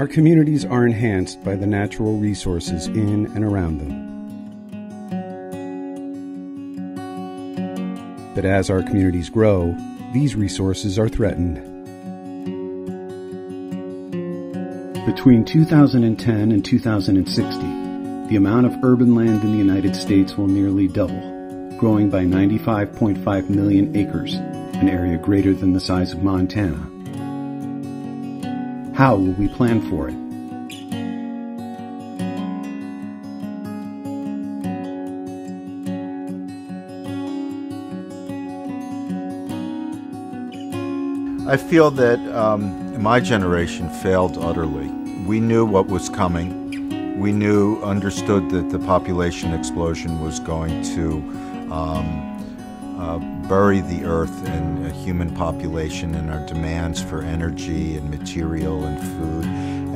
Our communities are enhanced by the natural resources in and around them. But as our communities grow, these resources are threatened. Between 2010 and 2060, the amount of urban land in the United States will nearly double, growing by 95.5 million acres, an area greater than the size of Montana. How will we plan for it? I feel that um, my generation failed utterly. We knew what was coming. We knew, understood that the population explosion was going to um, uh, bury the earth and a human population and our demands for energy and material and food,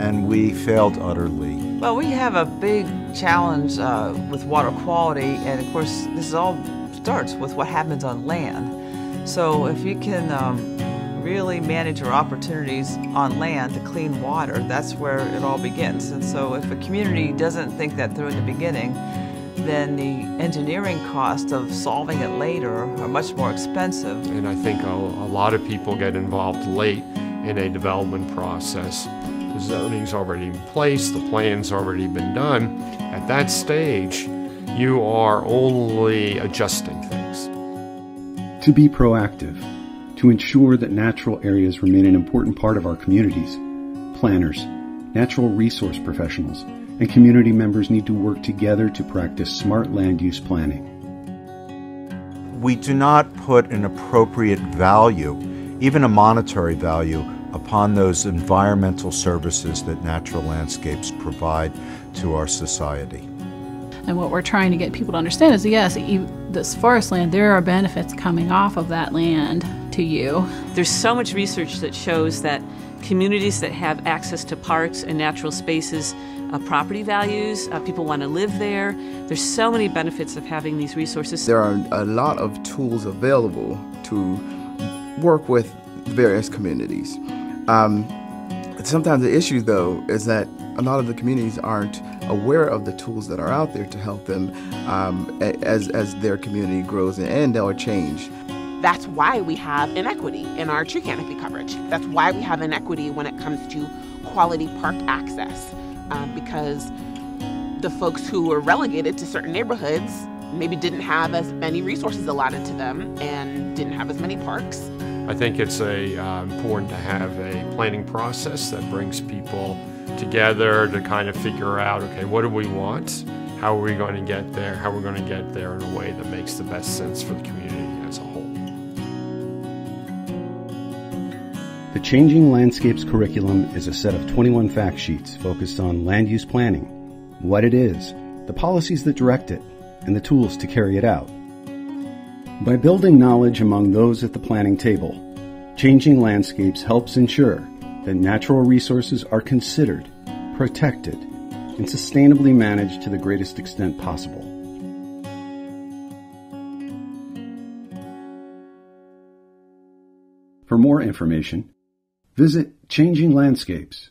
and we failed utterly. Well, we have a big challenge uh, with water quality, and of course, this all starts with what happens on land. So if you can um, really manage our opportunities on land to clean water, that's where it all begins. And so if a community doesn't think that through in the beginning, then the engineering cost of solving it later are much more expensive. And I think a, a lot of people get involved late in a development process. The zoning's already in place, the plan's already been done. At that stage, you are only adjusting things. To be proactive, to ensure that natural areas remain an important part of our communities. Planners, natural resource professionals, and community members need to work together to practice smart land use planning. We do not put an appropriate value, even a monetary value, upon those environmental services that natural landscapes provide to our society. And what we're trying to get people to understand is yes, this forest land, there are benefits coming off of that land to you. There's so much research that shows that communities that have access to parks and natural spaces, uh, property values, uh, people want to live there. There's so many benefits of having these resources. There are a lot of tools available to work with various communities. Um, sometimes the issue, though, is that a lot of the communities aren't aware of the tools that are out there to help them um, as, as their community grows and or change. That's why we have inequity in our tree canopy coverage. That's why we have inequity when it comes to quality park access, uh, because the folks who were relegated to certain neighborhoods maybe didn't have as many resources allotted to them and didn't have as many parks. I think it's a, uh, important to have a planning process that brings people together to kind of figure out, okay, what do we want? How are we going to get there? How are we going to get there in a way that makes the best sense for the community The Changing Landscapes curriculum is a set of 21 fact sheets focused on land use planning, what it is, the policies that direct it, and the tools to carry it out. By building knowledge among those at the planning table, Changing Landscapes helps ensure that natural resources are considered, protected, and sustainably managed to the greatest extent possible. For more information, visit Changing Landscapes